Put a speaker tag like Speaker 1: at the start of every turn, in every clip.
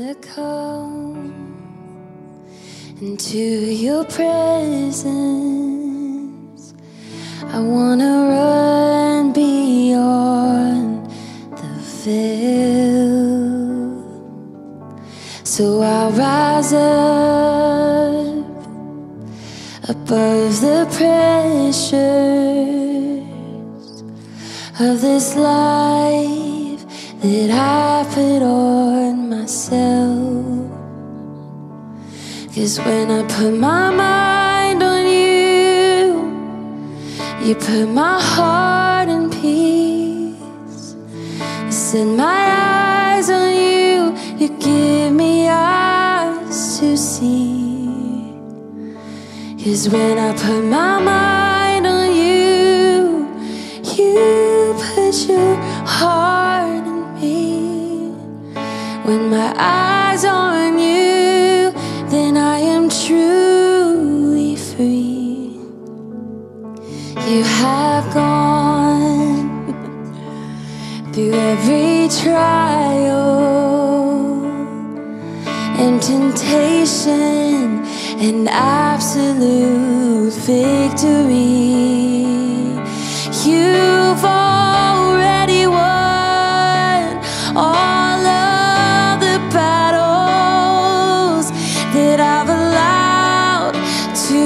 Speaker 1: wanna come into your presence. I wanna run beyond the veil. So I'll rise up above the pressures of this life that I put on myself. Cause when I put my mind on you, you put my heart in peace. I set my eyes on you, you give me eyes to see. Cause when I put my mind eyes on you, then I am truly free. You have gone through every trial and temptation and absolute victory. You've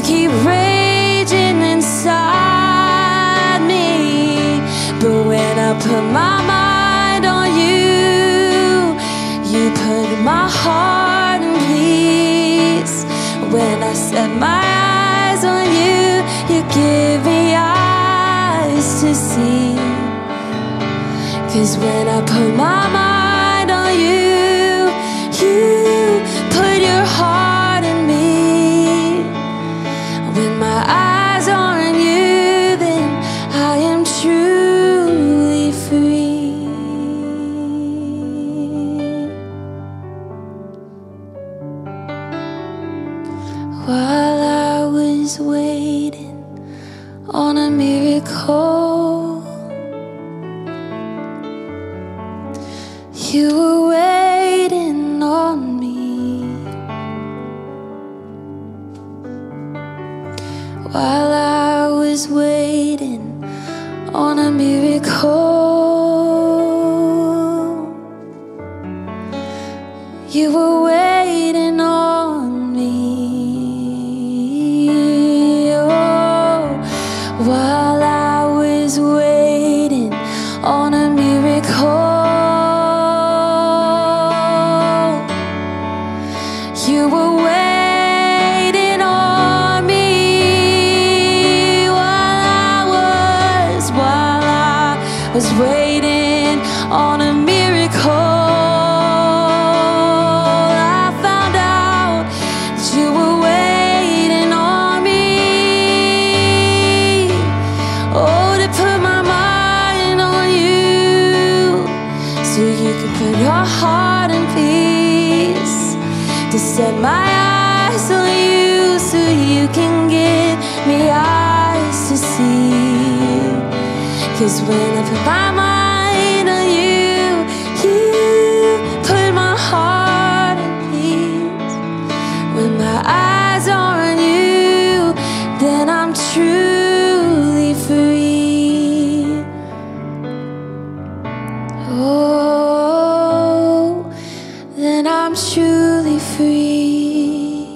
Speaker 1: keep raging inside me. But when I put my mind on you, you put my heart in peace. When I set my eyes on you, you give me eyes to see. Cause when I put my mind on you, waiting on a miracle, you were waiting on me. While I was waiting on a miracle, while I was waiting on a miracle, you were waiting on me while I was, while I was waiting on a your heart in peace. To set my eyes on you so you can give me eyes to see. Cause when I put my mind on you, you put my heart in peace. When my eyes are on you, then I'm truly free. Oh, I'm truly free.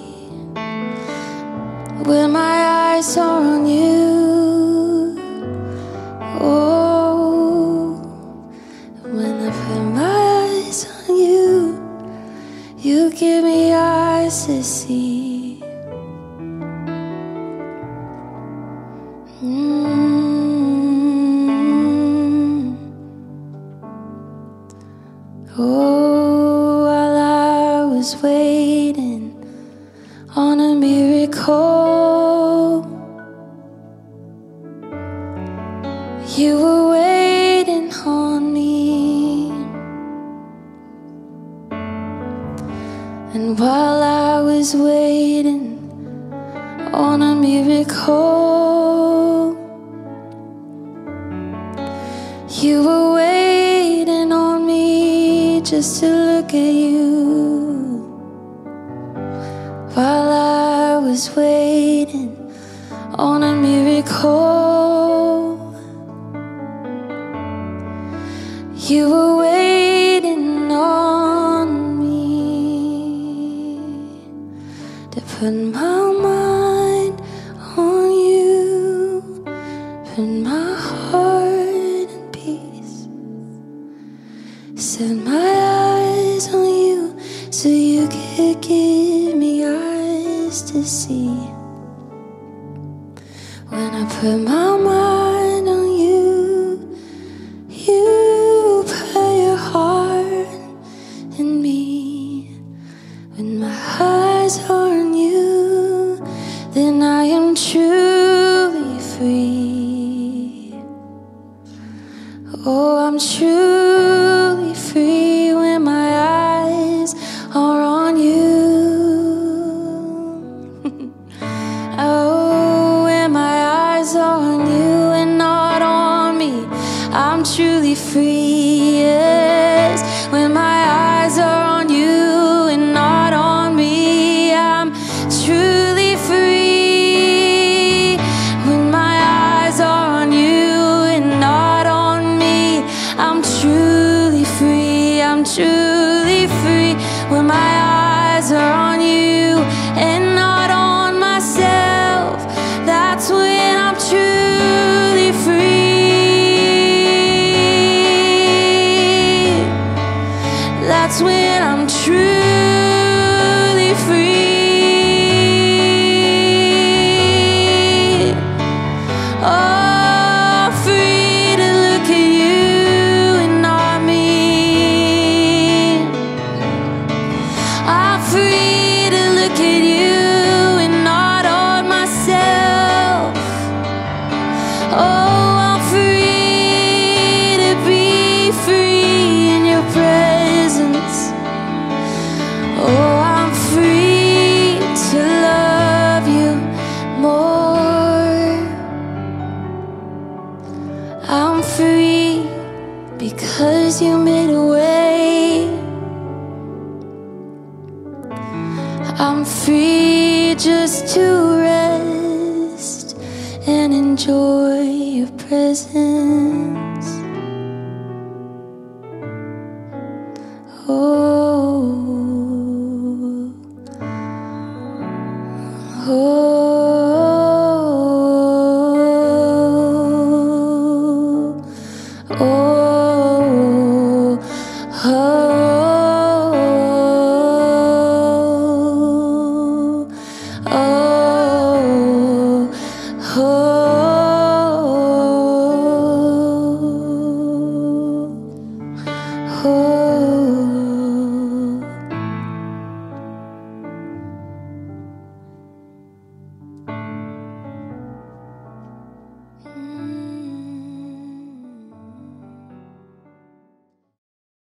Speaker 1: When my eyes are on you, oh, when I put my eyes on you, you give me eyes to see. Mm. Oh, was waiting on a miracle, you were waiting on me. And while I was waiting on a miracle, you were waiting on me just to look at you. Waiting on a miracle. You were waiting on me to put my mind on you, put my eyes to see. When I put my mind on you, you put your heart in me. When my eyes are on you, then I am truly free. Oh, when my eyes are on you and not on me, I'm truly free. Oh, I'm free because you made a way. I'm free just to rest and enjoy your presence. Oh, oh.